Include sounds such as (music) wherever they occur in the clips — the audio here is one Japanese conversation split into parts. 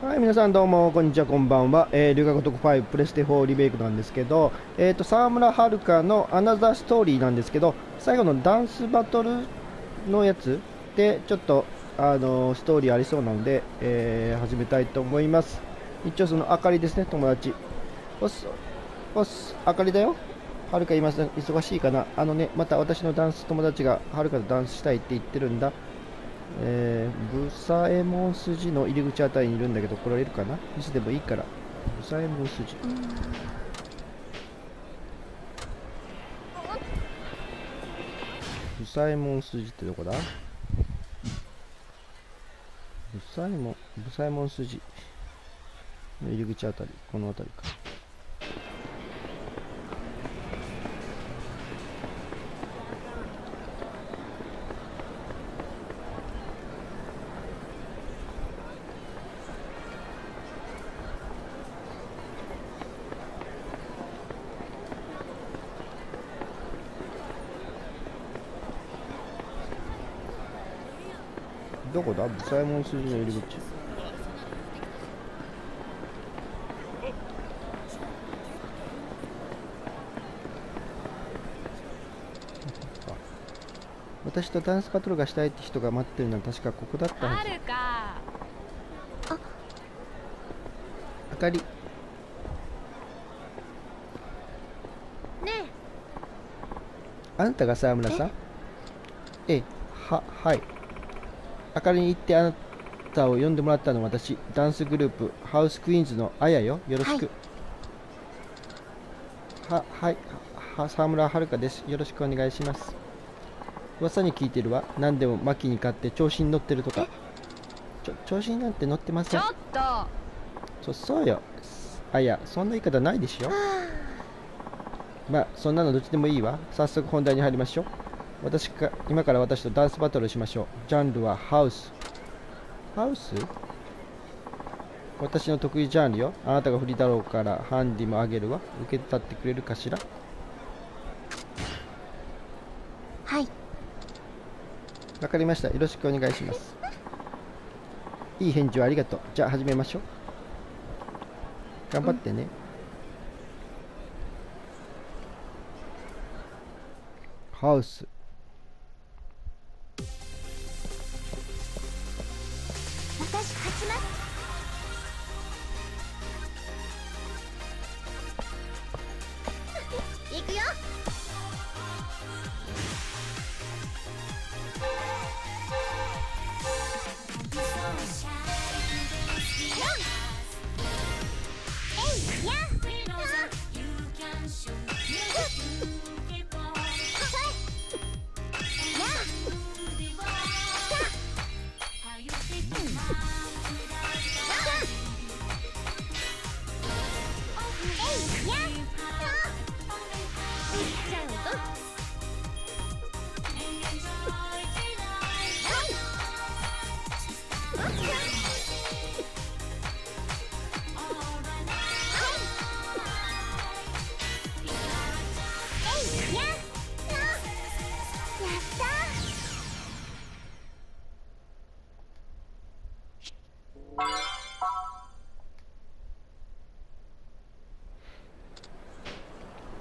はい、皆さんどうも、こんにちは、こんばんは。えー、龍河如く5プレステ4リメイクなんですけど、えっ、ー、と、沢村遥のアナザーストーリーなんですけど、最後のダンスバトルのやつで、ちょっと、あのー、ストーリーありそうなので、えー、始めたいと思います。一応その、あかりですね、友達。おす、おす、あかりだよ。はるか今忙しいかな。あのね、また私のダンス友達がはるかとダンスしたいって言ってるんだ。えー、ブサエモン筋の入り口あたりにいるんだけど来られるかな？いつでもいいから。ブサエモン筋。ブサエモン筋ってどこだ？ブサエモンブサエモン筋の入り口あたりこのあたりか。どこだ？ブサイモン筋の入り口。私とダンスバトルがしたいって人が待ってるのは確かここだったはず。ああかり。ねえ。あなたが沢村さん？え？えははいあかりに行ってあなたを呼んでもらったのは私ダンスグループハウスクイーンズのあやよ。よろしく。ははい。は沢村遥です。よろしくお願いします。噂に聞いてるわ。何でもマキに勝って調子に乗ってるとか。ちょ調子になんて乗ってません。ちょっと。そそうよ。あやそんな言い方ないでしょ。まあそんなのどっちでもいいわ。早速本題に入りましょう私か今から私とダンスバトルしましょう。ジャンルはハウス。ハウス？私の得意ジャンルよ。あなたが振りだろうからハンディもあげるわ。受け取ってくれるかしら？はい。わかりました。よろしくお願いします。いい返事をありがとう。じゃあ始めましょう。頑張ってね、うん、ハウス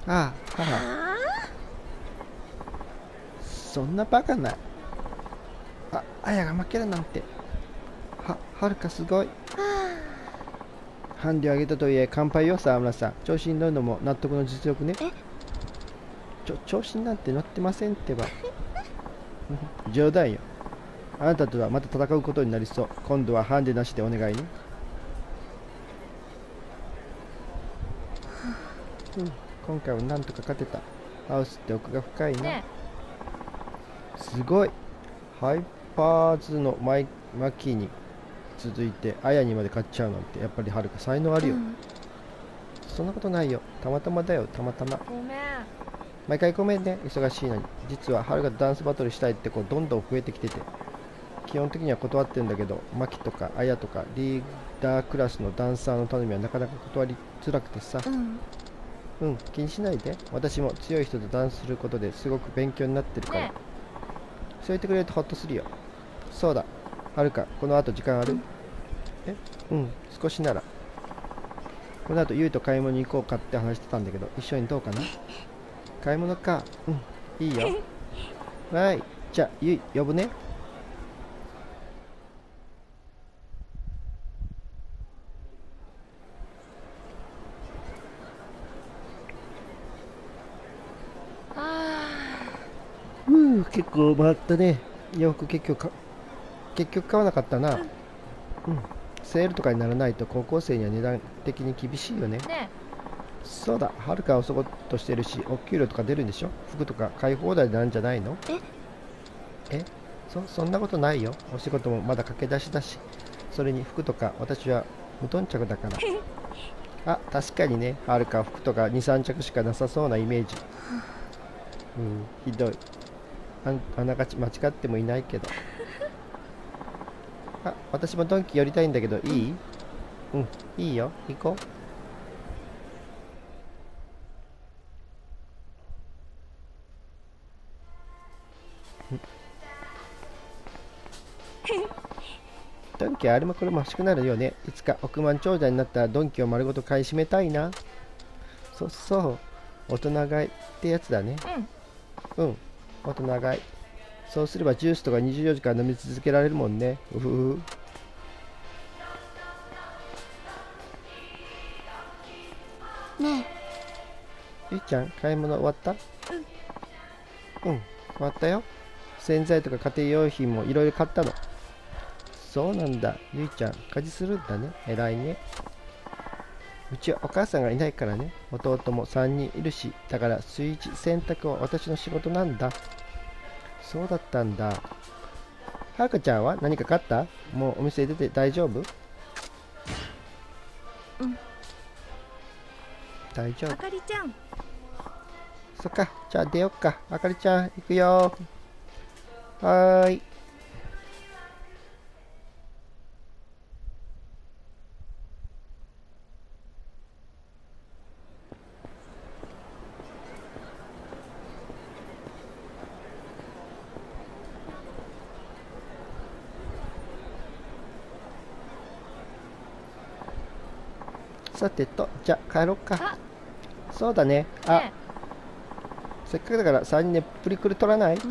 ああ母そんなバカな。ああやが負けるなんて。ははるかすごい。ハンディを上げたとはいえ乾杯よ沢村さん。調子に乗るのも納得の実力ね。ちょ調子になんて乗ってませんってば。(laughs) 冗談よ。あなたとはまた戦うことになりそう。今度はハンデなしでお願いね。うん今回はなんとか勝てた。ハウスって奥が深いな、ね、すごい。ハイパーズのマイマキーに続いてアヤにまで勝っちゃうなんてやっぱりはるか才能あるよ、うん、そんなことないよ。たまたまだよ。たまたま。ごめん。毎回ごめんね。忙しいのに。実ははるかとダンスバトルしたいって子どんどん増えてきてて。基本的には断ってるんだけどマキとかアヤとかリーダークラスのダンサーの頼みはなかなか断りづらくてさ、うんうん、気にしないで。私も強い人とダンスすることですごく勉強になってるから。ね、そう言ってくれるとホッとするよ。そうだ。はるか、この後時間ある、え？うん少しなら。この後ゆいと買い物に行こうかって話してたんだけど一緒にどうかな？買い物か。うんいいよ。(laughs) はい。じゃあゆい呼ぶね結構回ったね。洋服結局か結局買わなかったな。うん。セールとかにならないと高校生には値段的に厳しいよね。ね。そうだ。はるかはお仕事してるしお給料とか出るんでしょ？服とか買い放題なんじゃないの？え？そそんなことないよ。お仕事もまだ駆け出しだし。それに服とか私は無頓着だから。あ確かにね。はるかは服とか23着しかなさそうなイメージ。うん。ひどいあながち間違ってもいないけど。あ私もドンキ寄りたいんだけどいい？うんいいよ。行こう。ドンキはあれもこれも欲しくなるよね。いつか億万長者になったらドンキを丸ごと買い占めたいな。そうそう。大人買いってやつだね。うん。うん大人買い。そうすればジュースとか24時間飲み続けられるもんね。うふふ。ねゆいちゃん買い物終わった？うん。うん。終わったよ。洗剤とか家庭用品もいろいろ買ったの。そうなんだ。ゆいちゃん家事するんだね。偉いねうちはお母さんがいないからね。弟も3人いるしだから炊事洗濯は私の仕事なんだ。そうだったんだ。はるかちゃんは何か買った？もうお店出て大丈夫？うん。大丈夫。あかりちゃん。そっか、じゃあ出よっか。あかりちゃん、行くよ。はーい。さてと、じゃあ帰ろっか。あ。そうだね。あ、ね。せっかくだから3人でプリクル取らない？プ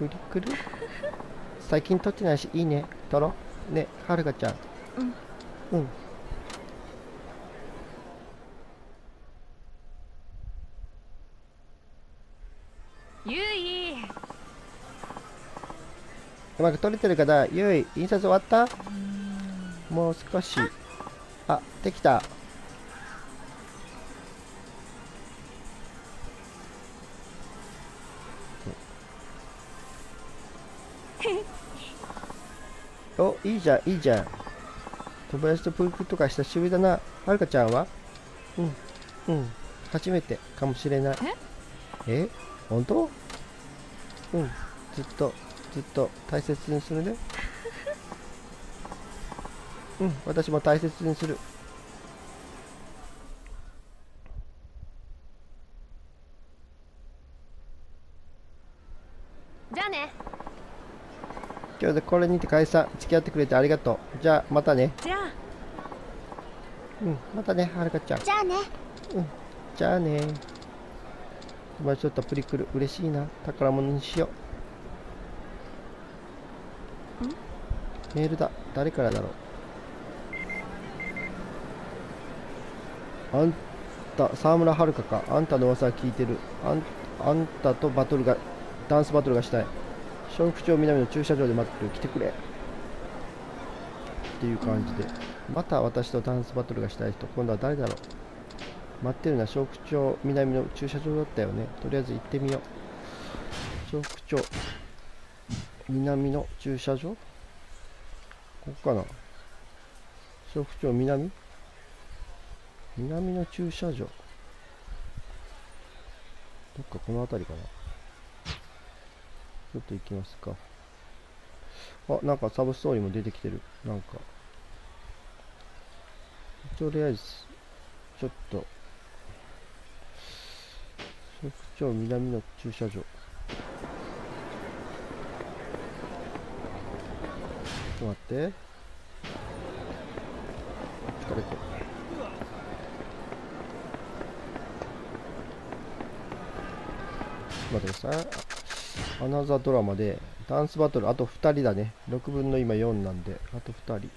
リクル？最近取ってないしいいね。取ろう。ねはるかちゃん。うん。うん。ゆいうまく取れてるかな？ゆい印刷終わった？もう少しあできた。(laughs) おいいじゃんいいじゃん。友達とプリクルとか久しぶりだな。はるかちゃんは？うんうん。初めてかもしれない。え？本当？うん。ずっとずっと大切にするねうん私も大切にする。じゃあね。今日でこれにて解散。付き合ってくれてありがとう。じゃあまたね。じゃあ。うんまたねはるかちゃん。じゃあね。じゃあね。まあちょっとプリクル嬉しいな。宝物にしよう。メールだ。誰からだろうあんた沢村遥かあんたの噂は聞いてる。あんたとバトルがダンスバトルがしたい。小福町南の駐車場で待ってる。来てくれ。っていう感じで。また私とダンスバトルがしたい人。今度は誰だろう。待ってるのは小福町南の駐車場だったよね。とりあえず行ってみよう。小福町南の駐車場？ここかな。小福町南？南の駐車場。どっかこの辺りかな。ちょっと行きますか。あなんかサブストーリーも出てきてる。なんか。とりあえずちょっと。小福町南の駐車場。ちょっと待って。待ってる。ください。アナザードラマでダンスバトル。あと2人だね。6分の今4なんで。あと2人。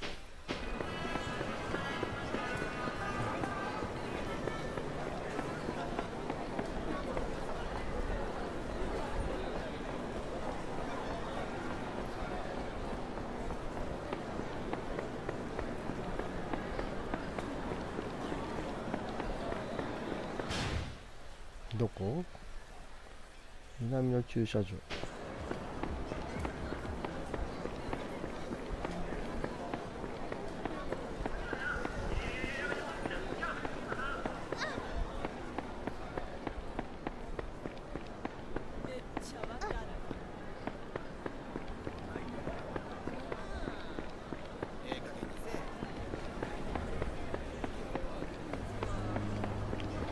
駐車場。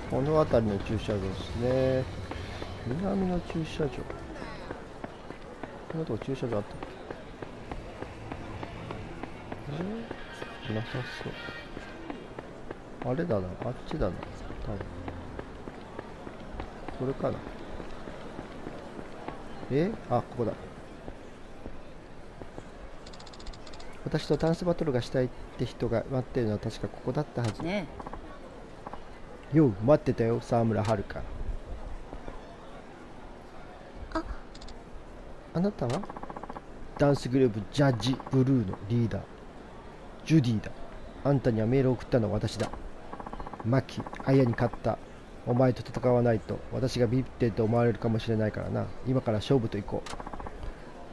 この辺りの駐車場ですね。南の駐車場。こんなとこ駐車場あったっけ？えなさそう。あれだな。あっちだな。多分。これかな。え？あここだ。私とダンスバトルがしたいって人が待ってるのは確かここだったはず。ねよう待ってたよ沢村遥あなたは？ダンスグループジャッジブルーのリーダー。ジュディだ。あんたにはメールを送ったのは私だ。マキアヤに勝った。お前と戦わないと私がビビってると思われるかもしれないからな。今から勝負と行こう。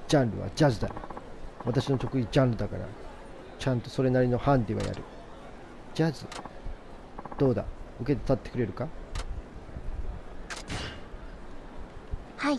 ジャンルはジャズだ。私の得意ジャンルだから。ちゃんとそれなりのハンディはやる。ジャズ？どうだ？受けて立ってくれるか？はい。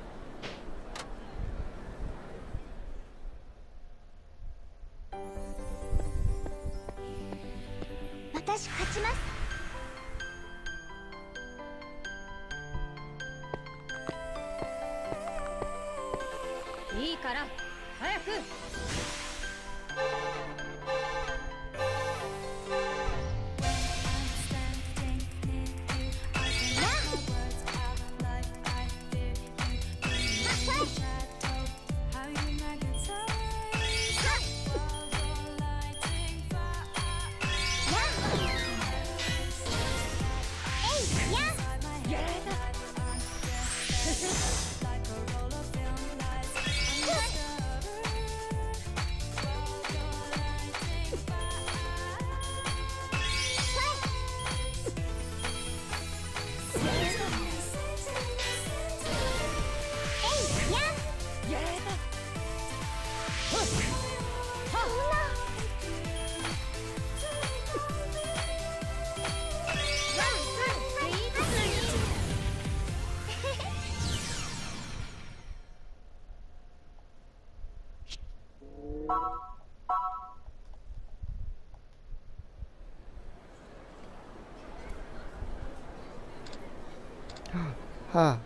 はあ。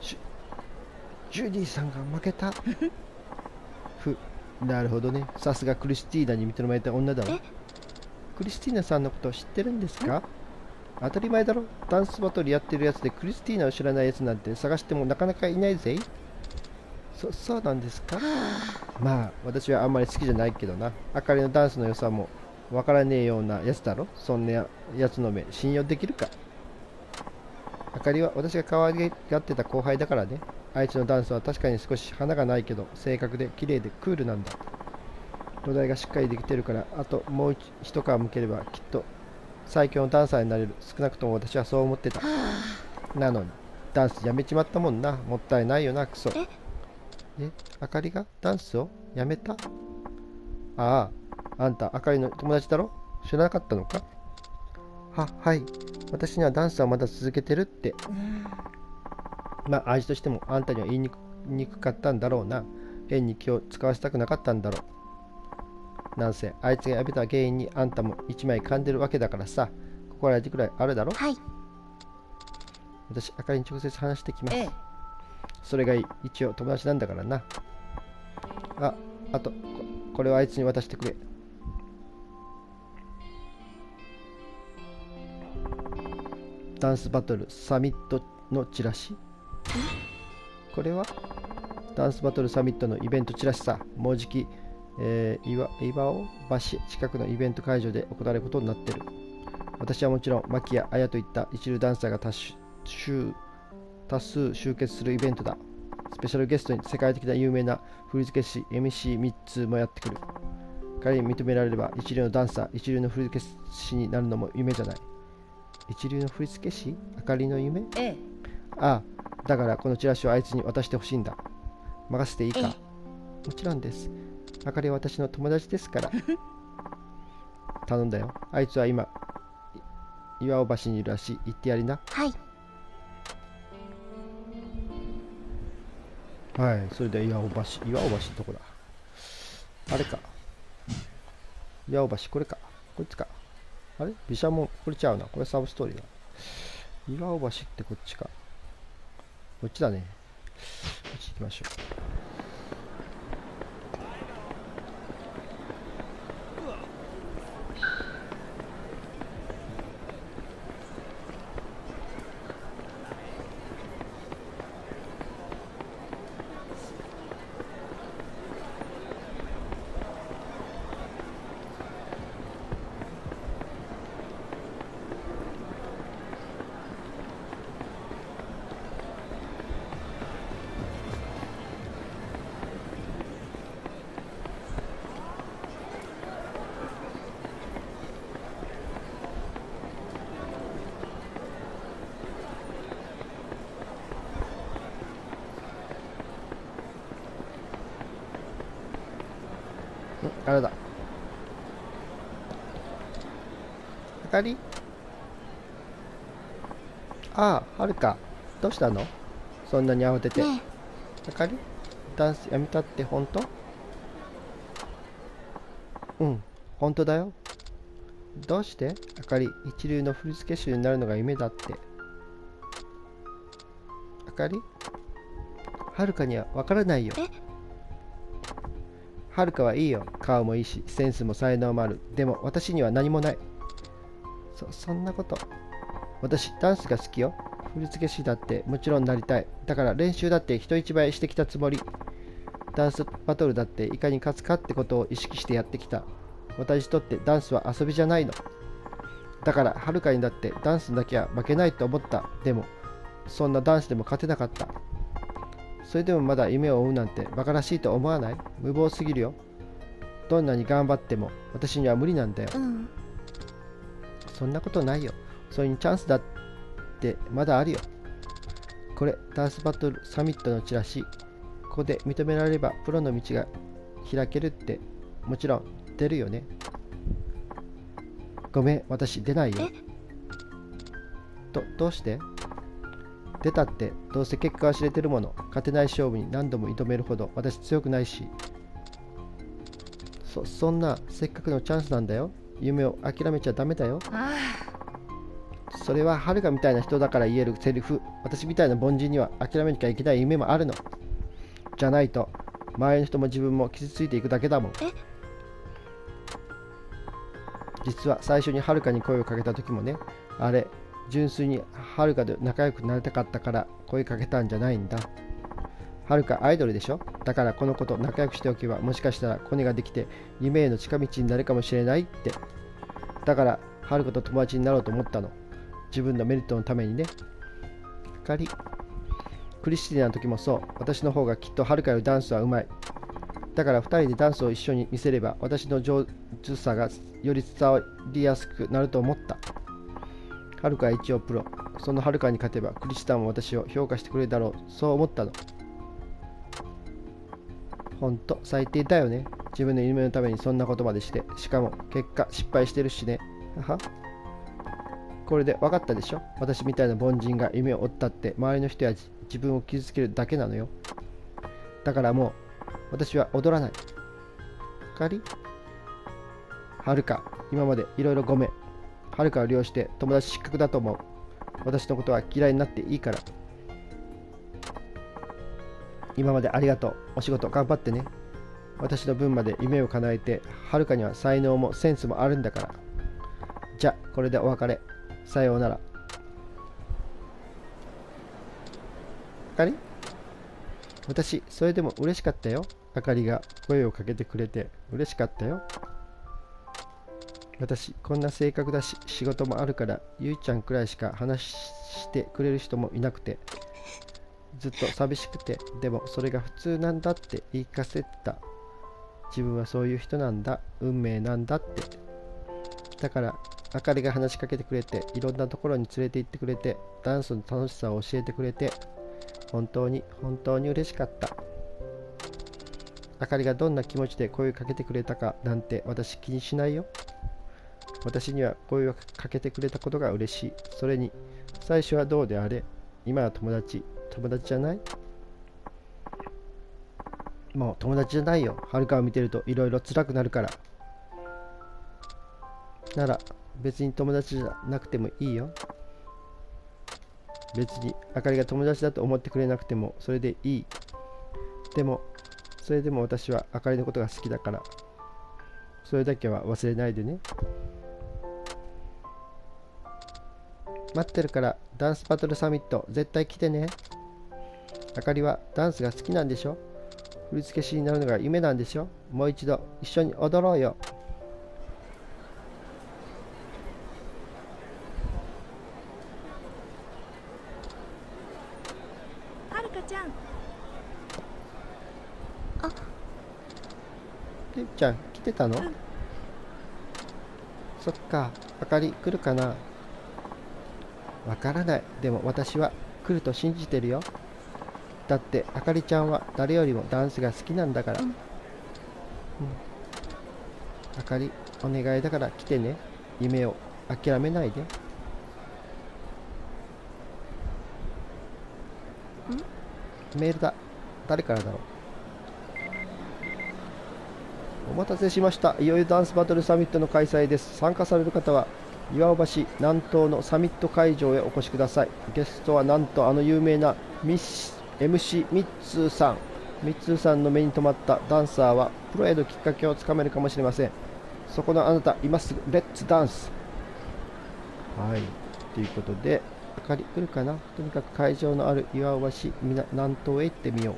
ジュジュディさんが負けた。ふなるほどね。さすがクリスティーナに認められた女だわ。え？クリスティーナさんのこと知ってるんですか？当たり前だろ。ダンスバトルやってるやつでクリスティーナを知らないやつなんて探してもなかなかいないぜ。そそうなんですか？まあ私はあんまり好きじゃないけどな。あかりのダンスの良さもわからねえようなやつだろ。そんなやつの目信用できるか？あかりは私が可愛がってた後輩だからね。あいつのダンスは確かに少し花がないけど正確で綺麗でクールなんだ。土台がしっかりできてるからあともう一皮むければきっと最強のダンサーになれる。少なくとも私はそう思ってた。なのにダンスやめちまったもんな。もったいないよなクソ。え？えあかりが？ダンスを？やめた？ああ。あんたあかりの友達だろ？知らなかったのか？ははい。私にはダンスはまだ続けてるって。まあ味としてもあんたには言いにくにくかったんだろうな。変に気を使わせたくなかったんだろう。なんせあいつがやめた原因にあんたも一枚噛んでるわけだからさ。心当たりくらいあるだろ？はい。私あかりに直接話してきます、ええ。それがいい一応友達なんだからな。ああとここれをあいつに渡してくれダンスバトルサミットのチラシ？これは？ダンスバトルサミットのイベントチラシさ。もうじき、えー、岩岩尾橋近くのイベント会場で行われることになってる。私はもちろん牧谷綾といった一流ダンサーが多数多数集結するイベントだ。スペシャルゲストに世界的な有名な振付師 MC3 つもやってくる。彼に認められれば一流のダンサー一流の振付師になるのも夢じゃない一流の振付師？あかりの夢？ええ。ああだからこのチラシをあいつに渡してほしいんだ。任せていいか？えもちろんです。あかりは私の友達ですから。(laughs) 頼んだよ。あいつは今い岩尾橋にいるらしい。言ってやりな。はい。はいそれで岩尾橋岩尾橋どこだ。あれか。岩尾橋これか。こいつかあれ？毘沙門？これちゃうな。これサブストーリーだ。岩尾橋ってこっちか。こっちだね。こっち行きましょう。あれだ？あかりああ、はるか。どうしたの？そんなに慌てて。ねあかりダンスやめたって本当？うん、本当だよ。どうして？あかり、一流の振付師になるのが夢だって。あかり？はるかにはわからないよ。はるかはいいよ。顔もいいし、センスも才能もある。でも私には何もない。そ、そんなこと。私、ダンスが好きよ。振付師だってもちろんなりたい。だから練習だって人一倍してきたつもり。ダンスバトルだっていかに勝つかってことを意識してやってきた。私にとってダンスは遊びじゃないの。だから、はるかにだってダンスだけは負けないと思った。でも、そんなダンスでも勝てなかった。それでもまだ夢を追うなんて馬鹿らしいと思わない？無謀すぎるよ。どんなに頑張っても私には無理なんだよ。うんそんなことないよ。それにチャンスだってまだあるよ。これ、ダンスバトルサミットのチラシ。ここで認められればプロの道が開けるってもちろん出るよね。ごめん、私出ないよ。ど、どうして？出たってどうせ結果は知れてるもの。勝てない勝負に何度も挑めるほど私強くないし。そ、そんなせっかくのチャンスなんだよ。夢を諦めちゃダメだよ。あそれははるかみたいな人だから言えるセリフ私みたいな凡人には諦めなきゃいけない夢もあるのじゃないと周りの人も自分も傷ついていくだけだもんえ？実は最初にはるかに声をかけた時もねあれ純粋にはるかと仲良くなりたかったから声かけたんじゃないんだ。はるかアイドルでしょ？だからこの子と仲良くしておけばもしかしたらコネができて夢への近道になるかもしれないって。だからはるかと友達になろうと思ったの。自分のメリットのためにね。あかりクリスティナの時もそう。私の方がきっとはるかよりダンスはうまい。だから2人でダンスを一緒に見せれば私の上手さがより伝わりやすくなると思った。はるかは一応プロ。そのはるかに勝てばクリスタンも私を評価してくれるだろう。そう思ったの。ほんと最低だよね。自分の夢のためにそんなことまでして。しかも結果失敗してるしね。はは。これで分かったでしょ？私みたいな凡人が夢を追ったって周りの人や自分を傷つけるだけなのよ。だからもう私は踊らない。かり？はるか今までいろいろごめん。はるかを利用して友達失格だと思う。私のことは嫌いになっていいから。今までありがとう。お仕事頑張ってね。私の分まで夢を叶えてはるかには才能もセンスもあるんだから。じゃこれでお別れ。さようなら。あかり私それでも嬉しかったよ。あかりが声をかけてくれて嬉しかったよ。私こんな性格だし仕事もあるからゆいちゃんくらいしか話してくれる人もいなくてずっと寂しくてでもそれが普通なんだって言い聞かせてた。自分はそういう人なんだ運命なんだって。だからあかりが話しかけてくれていろんなところに連れて行ってくれてダンスの楽しさを教えてくれて本当に本当に嬉しかった。あかりがどんな気持ちで声をかけてくれたかなんて私気にしないよ。私には声をかけてくれたことが嬉しい。それに最初はどうであれ今は友達友達じゃない？もう友達じゃないよ。はるかを見てるといろいろ辛くなるから。なら別に友達じゃなくてもいいよ。別にあかりが友達だと思ってくれなくてもそれでいい。でもそれでも私はあかりのことが好きだから。それだけは忘れないでね。待ってるからダンスバトルサミット絶対来てね。あかりはダンスが好きなんでしょ？振付師になるのが夢なんでしょ？もう一度一緒に踊ろうよ。はるかちゃん。ゆいちゃん来てたの、うん。そっかあかり来るかな？わからない。でも私は来ると信じてるよ。だってあかりちゃんは誰よりもダンスが好きなんだから、うん。うん。あかりお願いだから来てね。夢を諦めないで。メールだ。誰からだろう。お待たせしました。いよいよダンスバトルサミットの開催です。参加される方は、岩尾橋南東のサミット会場へお越しください。ゲストはなんとあの有名なミス MC ミッツーさん。ミッツーさんの目に留まったダンサーは、プロへのきっかけをつかめるかもしれません。そこのあなた、今すぐレッツダンスはい。ということで、あかり来るかな？とにかく会場のある岩尾橋南南東へ行ってみよ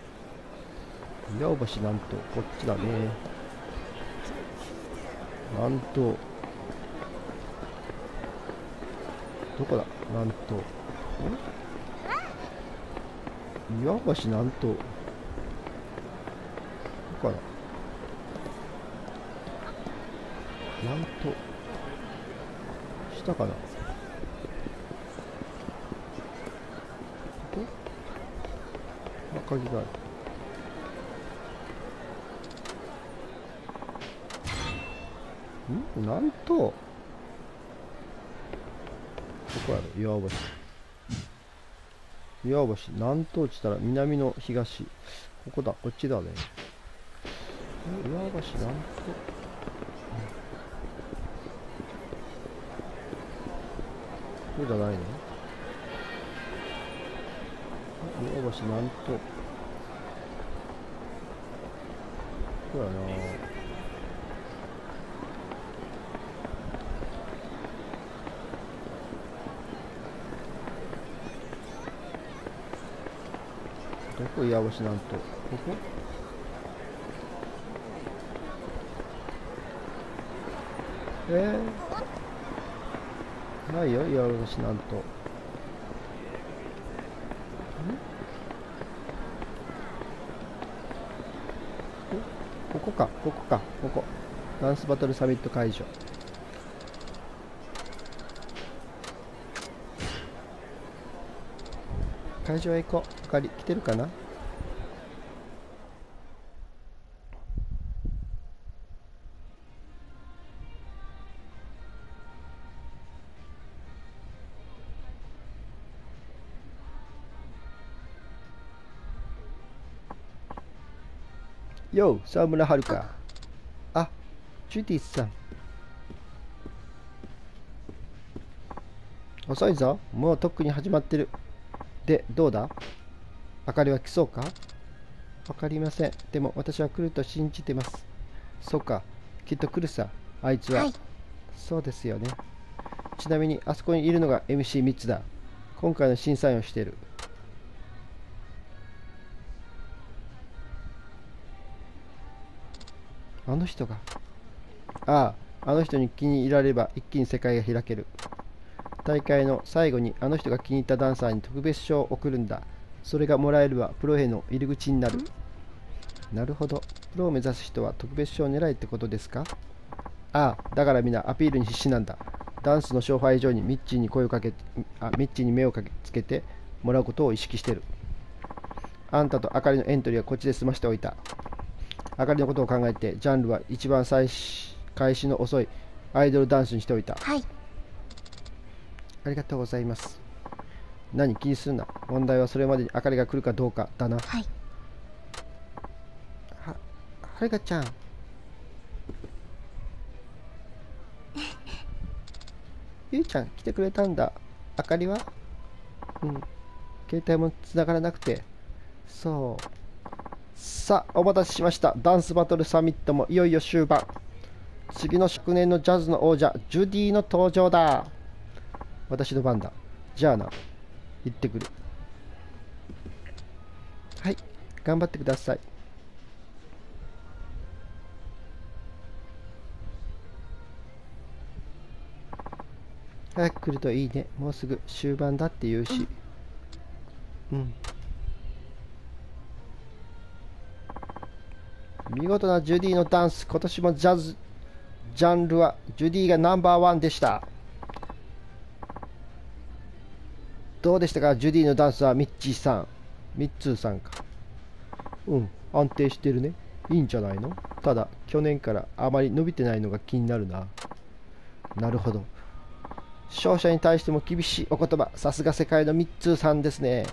う。岩尾橋南東、こっちだね。南東どこだ？南東ん岩橋南東どこだ南東下かな？ここ？あ鍵がある。ん？南東こやろ。岩橋。岩橋南東地たら南の東。ここだ。こっちだね。え岩橋南東。これじゃないの岩橋南東。こうやな。どこ岩橋なんと。ここ？えー、ないよ岩橋なんと。ここかここかここ。ダンスバトルサミット会場。会場へ行こう。あかり来てるかな？よう沢村遥かあジュディスさん。遅いぞ。もうとっくに始まってる。でどうだ？あかりは来そうか？わかりません。でも私は来ると信じてます。そうか。きっと来るさ。あいつは、はい。そうですよね。ちなみにあそこにいるのが MC ミッツだ。今回の審査員をしているあの人が。あああの人に気に入られれば一気に世界が開ける。大会の最後にあの人が気に入ったダンサーに特別賞を送るんだ。それがもらえればプロへの入り口になる。なるほど。プロを目指す人は特別賞を狙いってことですか？ああだからみんなアピールに必死なんだ。ダンスの勝敗以上にミッチーに声をかけあミッチーに目をかけつけてもらうことを意識してる。あんたとあかりのエントリーはこっちで済ましておいた。あかりのことを考えてジャンルは一番最し開始の遅いアイドルダンスにしておいた。はい。ありがとうございます。何気にするな。問題はそれまでにあかりが来るかどうかだな。はい。ははるかちゃん。(laughs) ゆいちゃん来てくれたんだ。あかりは？うん。携帯も繋がらなくて。そうさあお待たせしました。ダンスバトルサミットもいよいよ終盤。次の昨年のジャズの王者ジュディの登場だ。私の番だ。じゃあな。行ってくる。はい。頑張ってください。早く来るといいね。もうすぐ終盤だって言うし。うん。見事なジュディのダンス今年もジャズジャンルはジュディがナンバーワンでした。どうでしたか？ジュディのダンスはミッチーさん。ミッツーさんか。うん安定してるね。いいんじゃないの？ただ去年からあまり伸びてないのが気になるな。なるほど。勝者に対しても厳しいお言葉。さすが世界のミッツーさんですね。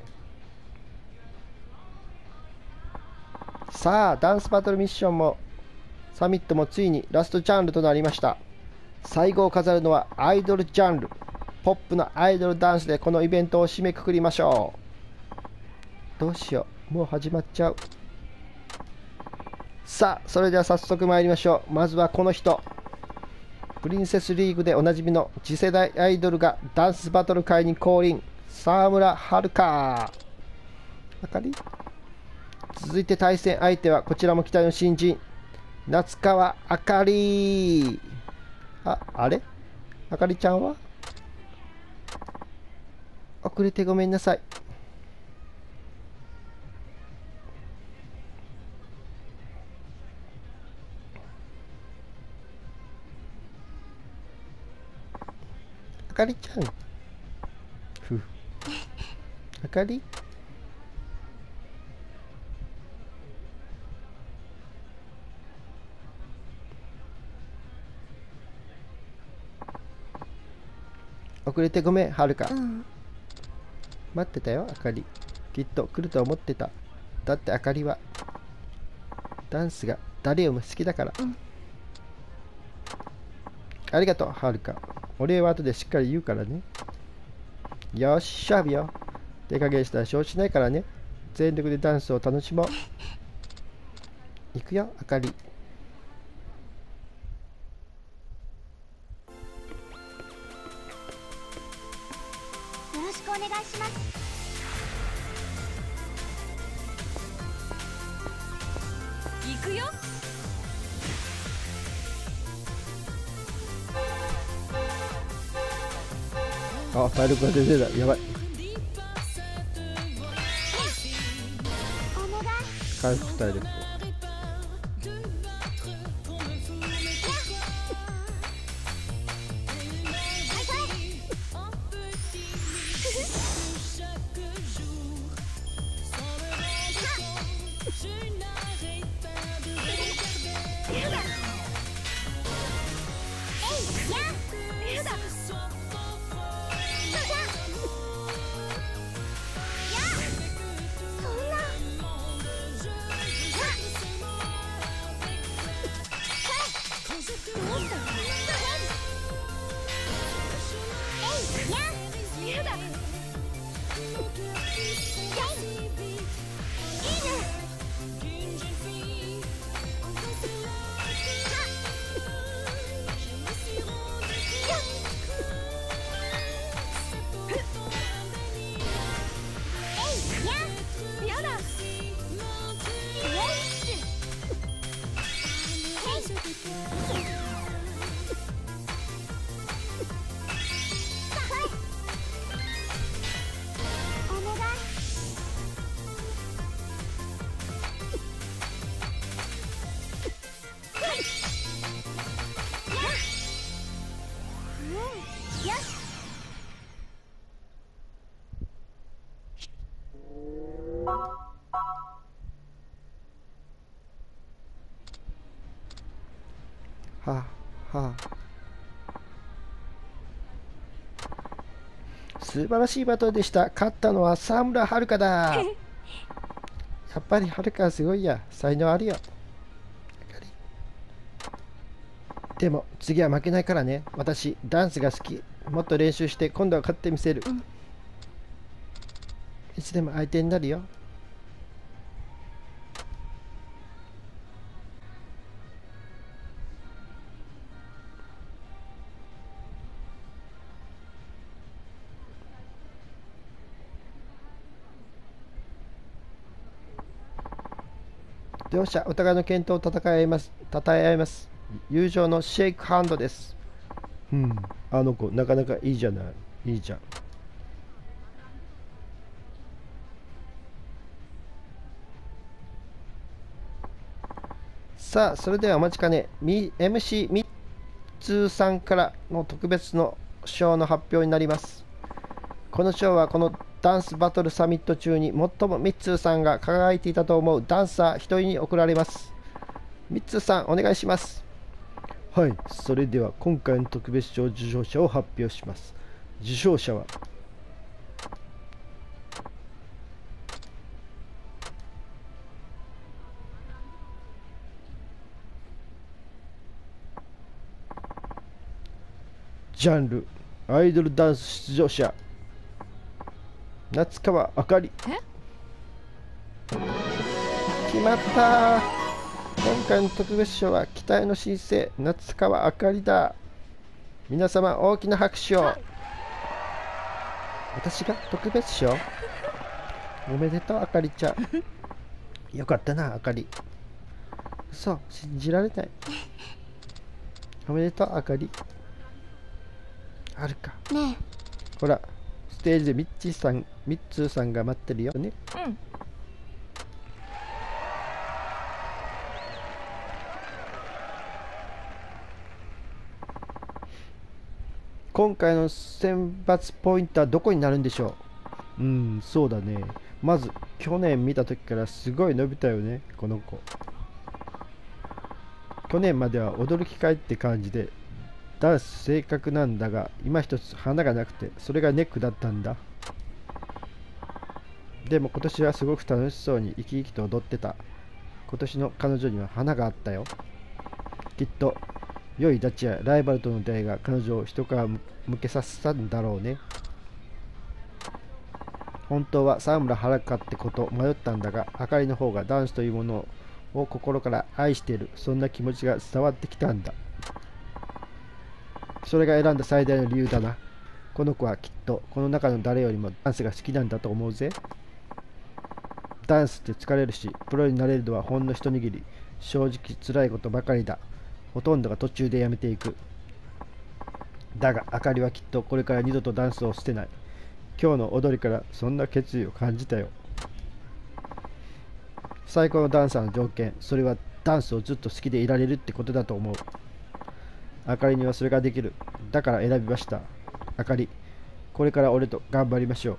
さあダンスバトルミッションもサミットもついにラストジャンルとなりました。最後を飾るのはアイドルジャンル。ポップのアイドルダンスでこのイベントを締めくくりましょう。どうしよう。もう始まっちゃう。さあそれでは早速参りましょう。まずはこの人。プリンセスリーグでおなじみの次世代アイドルがダンスバトル界に降臨。沢村遥あかり？続いて対戦相手はこちらも期待の新人夏川あかり。ああれ？あかりちゃんは？遅れてごめんなさい。あかりちゃん。ふあかり？遅れてごめんはるか。うん。待ってたよあかり。きっと来ると思ってた。だってあかりはダンスが誰よりも好きだから、うん。ありがとうはるか。お礼は後でしっかり言うからね。よし勝負よ手加減したら承知しないからね。全力でダンスを楽しもう。行くよあかりあ体力が出てたやばい。回復体力素晴らしいバトルでした。勝ったのは沢村遥だ。(laughs) やっぱり遥はすごいや。才能あるよ。でも次は負けないからね。私ダンスが好き。もっと練習して今度は勝ってみせる、いつでも相手になるよ両者お互いの健闘を戦い合います称え合います。友情のシェイクハンドです。うん。あの子なかなかいいじゃない。いいじゃん。さあそれではお待ちかね。み MC みっつーさんからの特別の賞の発表になります。この賞はこのダンスバトルサミット中に最もミッツーさんが輝いていたと思うダンサー1人に贈られます。ミッツーさんお願いします。はい。それでは今回の特別賞受賞者を発表します。受賞者はジャンルアイドルダンス出場者。夏川あかり。決まった。今回の特別賞は期待の新星夏川あかりだ。皆様大きな拍手を。私が特別賞？おめでとうあかりちゃん。(laughs) よかったなあかり。嘘信じられない。おめでとうあかり。あるか。ねほらステージでミッチーさんミッツーさんが待ってるよね。えうん。今回の選抜ポイントはどこになるんでしょう？うんそうだね。まず去年見た時からすごい伸びたよねこの子。去年までは踊る機会って感じでダンス正確なんだが今一つ花がなくてそれがネックだったんだ。でも今年はすごく楽しそうに生き生きと踊ってた。今年の彼女には花があったよ。きっと良いダチやライバルとの出会いが彼女を一皮む向けさせたんだろうね。本当は沢村遥かってこと迷ったんだがあかりの方がダンスというものを心から愛している。そんな気持ちが伝わってきたんだ。それが選んだ最大の理由だな。この子はきっとこの中の誰よりもダンスが好きなんだと思うぜ。ダンスって疲れるしプロになれるのはほんの一握り。正直辛いことばかりだ。ほとんどが途中でやめていく。だがあかりはきっとこれから二度とダンスを捨てない。今日の踊りからそんな決意を感じたよ。最高のダンサーの条件。それはダンスをずっと好きでいられるってことだと思う。あかりにはそれができる。だから選びました。あかり。これから俺と頑張りましょう。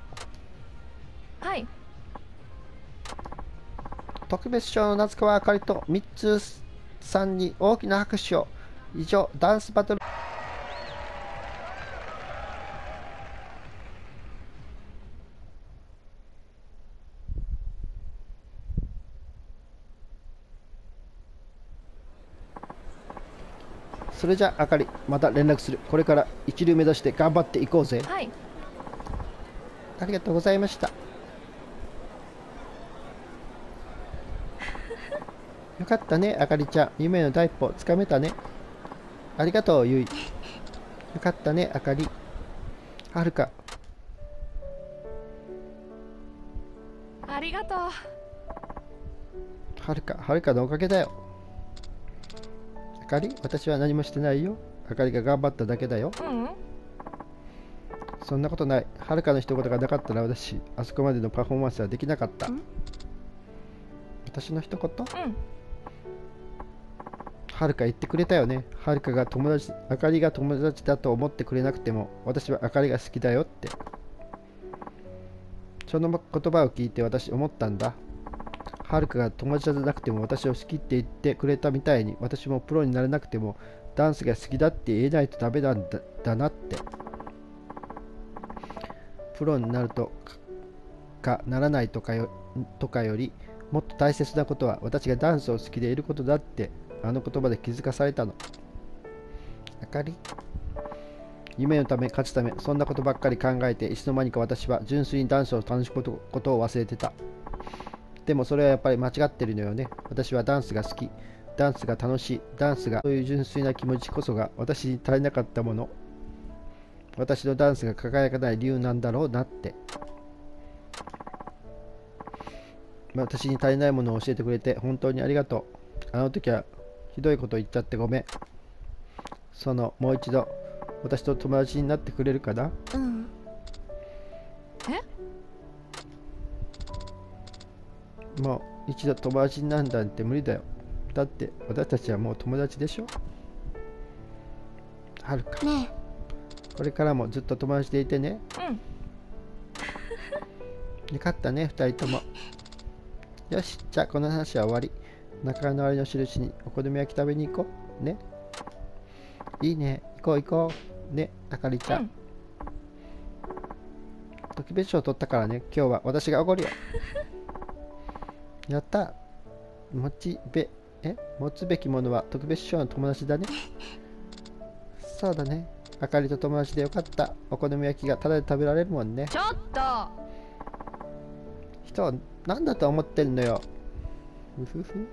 はい。特別賞の夏川あかりとミッツーさんに大きな拍手を。以上ダンスバトルれじゃああかりまた連絡する。これから一流目指して頑張っていこうぜ。はい。ありがとうございました。(laughs) よかったねあかりちゃん。夢の第一歩つかめたね。ありがとうゆいよかったねあかり。はるか。ありがとう。はるかはるかのおかげだよ。あかり？私は何もしてないよ。あかりが頑張っただけだよ。うん。そんなことない。はるかの一言がなかったら私あそこまでのパフォーマンスはできなかった。ん。私の一言？うん。はるか言ってくれたよね。はるかが友達あかりが友達だと思ってくれなくても私はあかりが好きだよって。その言葉を聞いて私思ったんだはるかが友達じゃなくても私を好きって言ってくれたみたいに私もプロになれなくてもダンスが好きだって言えないとダメなんだだなって。プロになるとかならないとかよとかよりもっと大切なことは私がダンスを好きでいることだってあの言葉で気づかされたの。あかり？夢のため勝つためそんなことばっかり考えていつの間にか私は純粋にダンスを楽しむことを忘れてた。でもそれはやっぱり間違ってるのよね。私はダンスが好き。ダンスが楽しい。ダンスがそういう純粋な気持ちこそが私に足りなかったもの。私のダンスが輝かない理由なんだろうなって。私に足りないものを教えてくれて本当にありがとう。あの時はひどいこと言っちゃってごめん。そのもう一度私と友達になってくれるかな？うん。もう一度友達になんだって無理だよ。だって私たちはもう友達でしょ。はるか。ねこれからもずっと友達でいてね。えうん。(laughs) よかったね二人とも。よしじゃあこの話は終わり。仲の終わりの印にお好み焼き食べに行こう。ね。いいね。行こう行こう。ねあかりちゃん、うん。特別賞取ったからね今日は。私がおごるよ (laughs) やった。持ちべえ？持つべきものは特別賞の友達だね。(laughs) そうだね。あかりと友達でよかった。お好み焼きがタダで食べられるもんね。ちょっと。人は何だと思ってんのよ。うふふ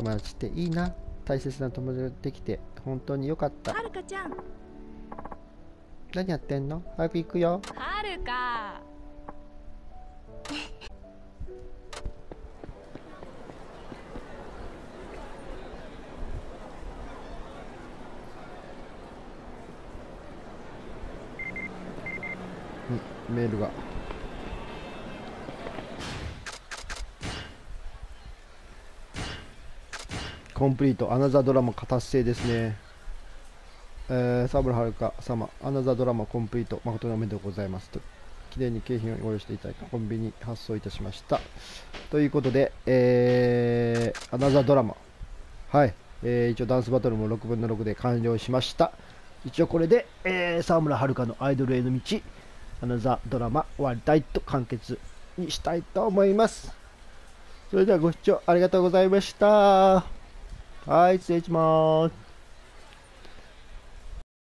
友達っていいな。大切な友達ができて本当によかった。はるかちゃん。何やってんの？早く行くよ。はるか。メールがコンプリート。アナザードラマ達成ですね。えー、サブラはるか様アナザードラマコンプリート誠におめでとうございます。と記念に景品をご用意していただいた。コンビニ発送いたしました。ということで、えー、アナザードラマ。はい、えー一応ダンスバトルも6分の6で完了しました。一応これで、えー、沢村遥のアイドルへの道。アナザードラマ終わりたいと完結にしたいと思います。それではご視聴ありがとうございました。はい失礼します。